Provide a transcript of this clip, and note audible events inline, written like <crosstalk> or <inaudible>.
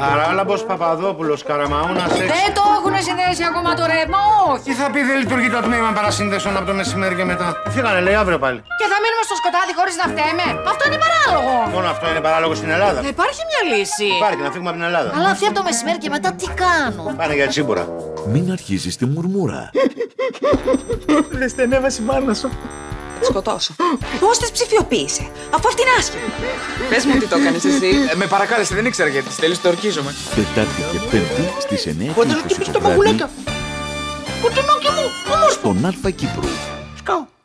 Καράλαμπος Παπαδόπουλος, Καραμαούνας 6. Δεν το έχουν συνδέσει ακόμα το ρεύμα, όχι. Τι θα πει δεν λειτουργεί το τμήμα παρασύνδεσεων από το μεσημέρι και μετά; Φύγανε λέει αύριο πάλι. Και θα μείνουμε στο σκοτάδι χωρίς να φταίμε. Αυτό είναι παράλογο. Μόνο αυτό είναι παράλογο στην Ελλάδα. Θα υπάρχει μια λύση. Υπάρχει να φύγουμε από την Ελλάδα. Αλλά αυτή από το μεσημέρι και μετά τι κάνω; Πάνε για τσίμπουρα. Μην αρχίζεις τη μουρμούρα. Δεν στενεύασε η μάνα σου. Σκοτώσω. Πώς τις ψηφιοποίησε, αφού αυτή είναι άσχημη. Πες μου τι το έκανες εσύ. <laughs> Ε, με παρακάλεσε, δεν ήξερα γιατί. Θέλει το ορκίζομαι. Τετάρτη και Πέμπτη στις 9 και Πότε να 20 χτυπήσει το το βράδυ μαγουλέκα. Κοντινό και μου, όμορφο. στον Αλφα Κύπρου. Σκάω.